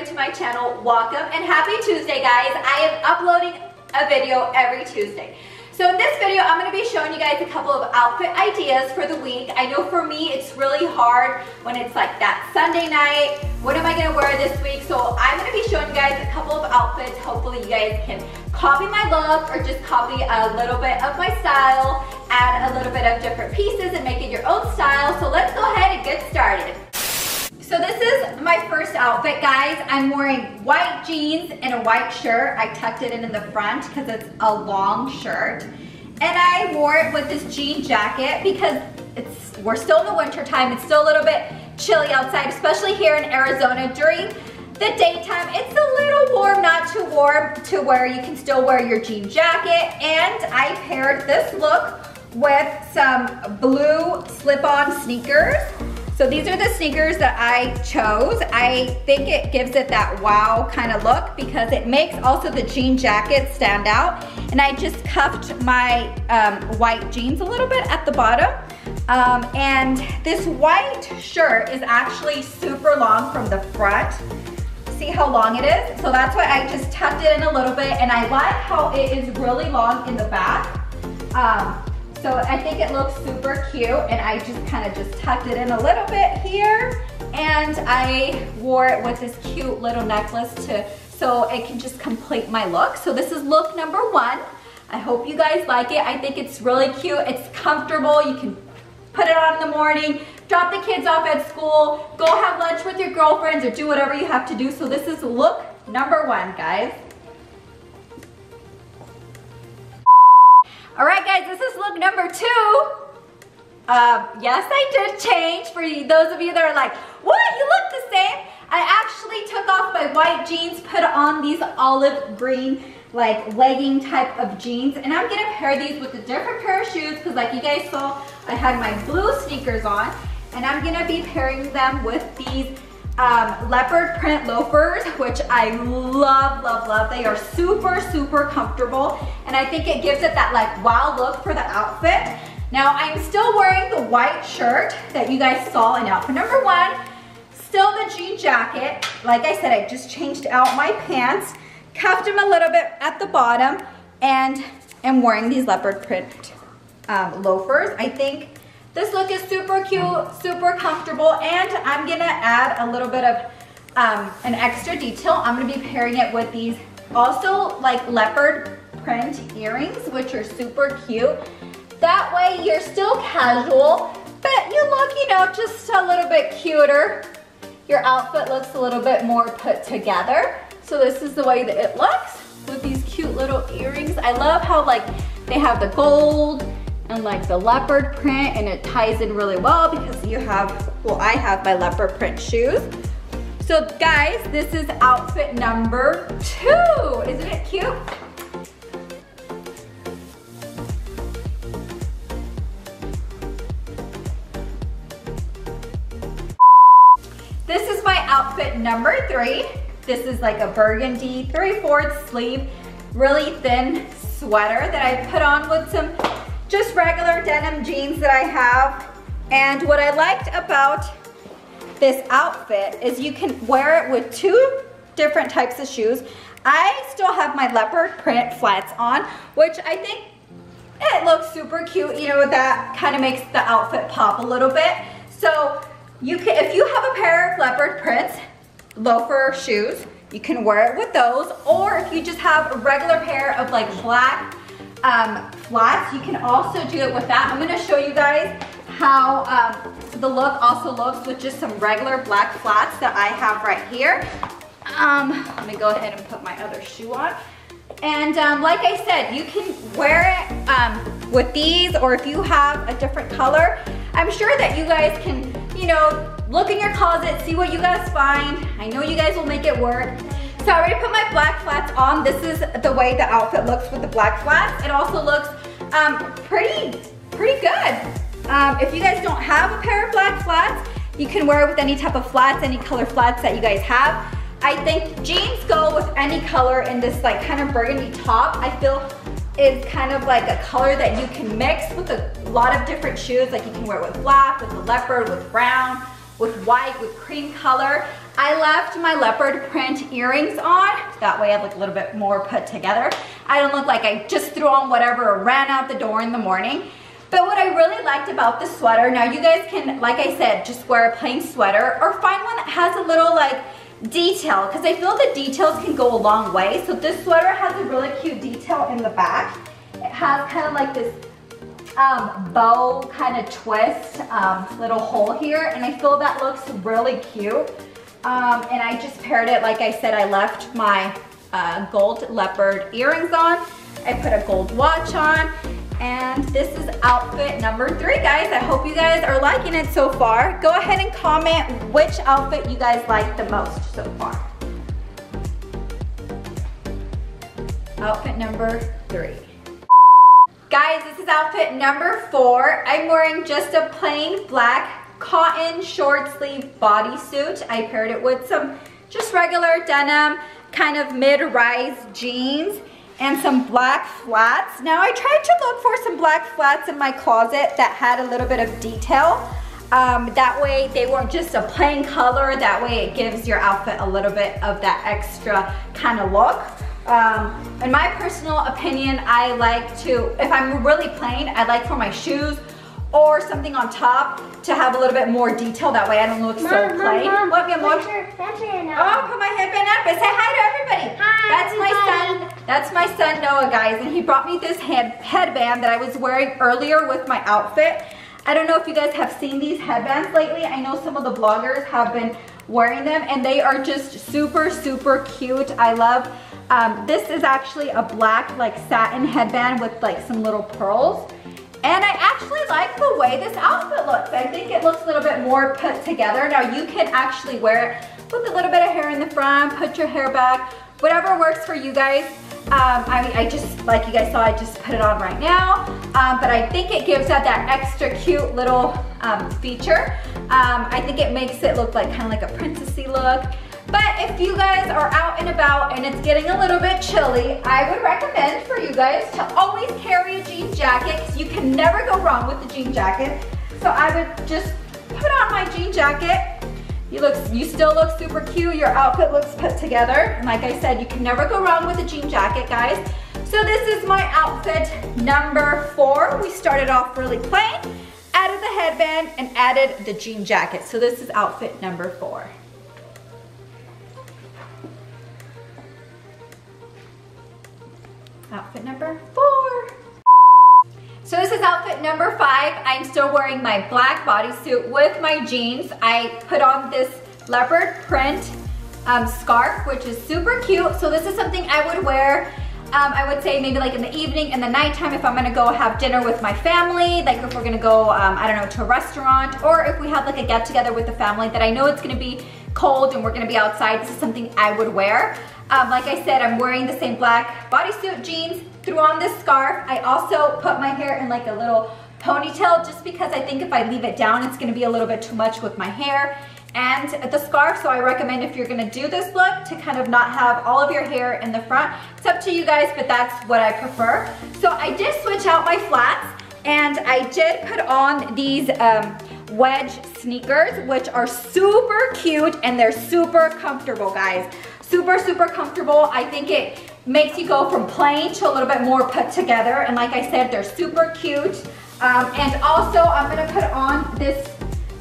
been to my channel, welcome and happy Tuesday, guys. I am uploading a video every Tuesday. So in this video, I'm gonna be showing you guys a couple of outfit ideas for the week. I know for me, it's really hard when it's like that Sunday night. What am I gonna wear this week? So I'm gonna be showing you guys a couple of outfits. Hopefully you guys can copy my look or just copy a little bit of my style, add a little bit of different pieces and make it your own style. So let's go ahead and get started. So this is my first outfit, guys. I'm wearing white jeans and a white shirt. I tucked it in in the front because it's a long shirt. And I wore it with this jean jacket because it's we're still in the winter time. It's still a little bit chilly outside, especially here in Arizona during the daytime. It's a little warm, not too warm to where you can still wear your jean jacket. And I paired this look with some blue slip-on sneakers. So these are the sneakers that I chose. I think it gives it that wow kind of look because it makes also the jean jacket stand out. And I just cuffed my um, white jeans a little bit at the bottom. Um, and this white shirt is actually super long from the front. See how long it is? So that's why I just tucked it in a little bit and I like how it is really long in the back. Um, so I think it looks super cute and I just kind of just tucked it in a little bit here and I wore it with this cute little necklace to so it can just complete my look. So this is look number one. I hope you guys like it. I think it's really cute. It's comfortable. You can put it on in the morning, drop the kids off at school, go have lunch with your girlfriends or do whatever you have to do. So this is look number one, guys. All right, guys, this is look number two. Uh, yes, I did change for those of you that are like, what, you look the same. I actually took off my white jeans, put on these olive green, like legging type of jeans, and I'm gonna pair these with a different pair of shoes, because like you guys saw, I had my blue sneakers on, and I'm gonna be pairing them with these um, leopard print loafers, which I love, love, love. They are super, super comfortable. And I think it gives it that like wow look for the outfit. Now I'm still wearing the white shirt that you guys saw in outfit number one. Still the jean jacket. Like I said, I just changed out my pants, cuffed them a little bit at the bottom, and am wearing these leopard print um, loafers. I think this look is super cute, super comfortable, and I'm gonna add a little bit of um, an extra detail. I'm gonna be pairing it with these also like leopard print earrings, which are super cute. That way you're still casual, but you look, you know, just a little bit cuter. Your outfit looks a little bit more put together. So this is the way that it looks with these cute little earrings. I love how like they have the gold and like the leopard print and it ties in really well because you have, well I have my leopard print shoes. So guys, this is outfit number two. Isn't it cute? This is my outfit number three. This is like a burgundy 3 4 sleeve, really thin sweater that I put on with some just regular denim jeans that I have. And what I liked about this outfit is you can wear it with two different types of shoes. I still have my leopard print flats on, which I think it looks super cute. You know, that kind of makes the outfit pop a little bit. So you can, if you have a pair of leopard prints, loafer shoes, you can wear it with those. Or if you just have a regular pair of like black um, flats. You can also do it with that. I'm gonna show you guys how um, the look also looks with just some regular black flats that I have right here. Um, let me go ahead and put my other shoe on. And um, like I said, you can wear it um, with these or if you have a different color. I'm sure that you guys can, you know, look in your closet, see what you guys find. I know you guys will make it work. So I already put my black flats on. This is the way the outfit looks with the black flats. It also looks um, pretty, pretty good. Um, if you guys don't have a pair of black flats, you can wear it with any type of flats, any color flats that you guys have. I think jeans go with any color in this like kind of burgundy top. I feel is kind of like a color that you can mix with a lot of different shoes. Like you can wear it with black, with leopard, with brown, with white, with cream color. I left my leopard print earrings on. That way I look a little bit more put together. I don't look like I just threw on whatever or ran out the door in the morning. But what I really liked about the sweater, now you guys can, like I said, just wear a plain sweater or find one that has a little like detail because I feel the details can go a long way. So this sweater has a really cute detail in the back. It has kind of like this um, bow kind of twist, um, little hole here, and I feel that looks really cute. Um, and I just paired it, like I said, I left my uh, gold leopard earrings on. I put a gold watch on, and this is outfit number three, guys. I hope you guys are liking it so far. Go ahead and comment which outfit you guys like the most so far. Outfit number three. Guys, this is outfit number four. I'm wearing just a plain black cotton short sleeve bodysuit. I paired it with some just regular denim, kind of mid-rise jeans and some black flats. Now I tried to look for some black flats in my closet that had a little bit of detail. Um, that way they weren't just a plain color, that way it gives your outfit a little bit of that extra kind of look. Um, in my personal opinion, I like to, if I'm really plain, I like for my shoes or something on top to have a little bit more detail. That way I don't look Mom, so plain. Mom, what, mi amor? put your headband up. Oh, put my headband up and say hi to everybody. Hi, That's my son. That's my son Noah, guys, and he brought me this head headband that I was wearing earlier with my outfit. I don't know if you guys have seen these headbands lately. I know some of the bloggers have been wearing them and they are just super, super cute. I love, um, this is actually a black like satin headband with like some little pearls. And I actually like the way this outfit looks. I think it looks a little bit more put together. Now you can actually wear it with a little bit of hair in the front, put your hair back, whatever works for you guys. Um, I mean, I just, like you guys saw, I just put it on right now. Um, but I think it gives out that extra cute little um, feature. Um, I think it makes it look like kind of like a princessy look. But if you guys are out and about and it's getting a little bit chilly, I would recommend for you guys to always carry a jean jacket because you can never go wrong with the jean jacket. So I would just put on my jean jacket. You look, you still look super cute. Your outfit looks put together. And like I said, you can never go wrong with a jean jacket, guys. So this is my outfit number four. We started off really plain, added the headband, and added the jean jacket. So this is outfit number four. Outfit number four. So this is outfit number five. I'm still wearing my black bodysuit with my jeans. I put on this leopard print um, scarf, which is super cute. So this is something I would wear um, I would say maybe like in the evening and the nighttime if I'm gonna go have dinner with my family, like if we're gonna go, um, I don't know, to a restaurant, or if we have like a get together with the family that I know it's gonna be cold and we're gonna be outside, this is something I would wear. Um, like I said, I'm wearing the same black bodysuit jeans, threw on this scarf. I also put my hair in like a little ponytail just because I think if I leave it down, it's gonna be a little bit too much with my hair and the scarf. So I recommend if you're gonna do this look to kind of not have all of your hair in the front. It's up to you guys, but that's what I prefer. So I did switch out my flats and I did put on these um, wedge sneakers, which are super cute and they're super comfortable, guys. Super, super comfortable. I think it makes you go from plain to a little bit more put together. And like I said, they're super cute. Um, and also I'm gonna put on this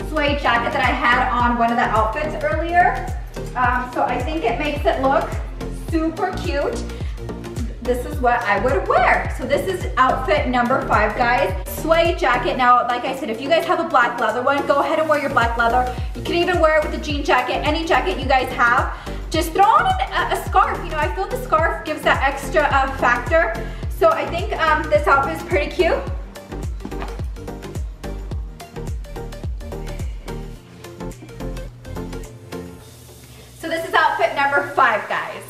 suede jacket that I had on one of the outfits earlier. Um, so I think it makes it look super cute. This is what I would wear. So this is outfit number five, guys. Suede jacket. Now, like I said, if you guys have a black leather one, go ahead and wear your black leather. You can even wear it with a jean jacket, any jacket you guys have. Just throw on a, a scarf. You know, I feel the scarf gives that extra uh, factor. So I think um, this outfit is pretty cute. So this is outfit number five, guys.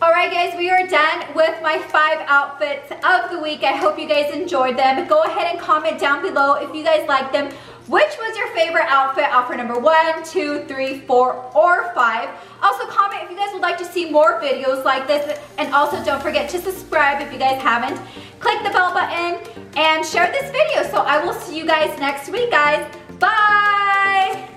All right, guys, we are done with my five outfits of the week. I hope you guys enjoyed them. Go ahead and comment down below if you guys like them. Which was your favorite outfit? Outfit number one, two, three, four, or five. Also comment if you guys would like to see more videos like this. And also don't forget to subscribe if you guys haven't. Click the bell button and share this video. So I will see you guys next week, guys. Bye!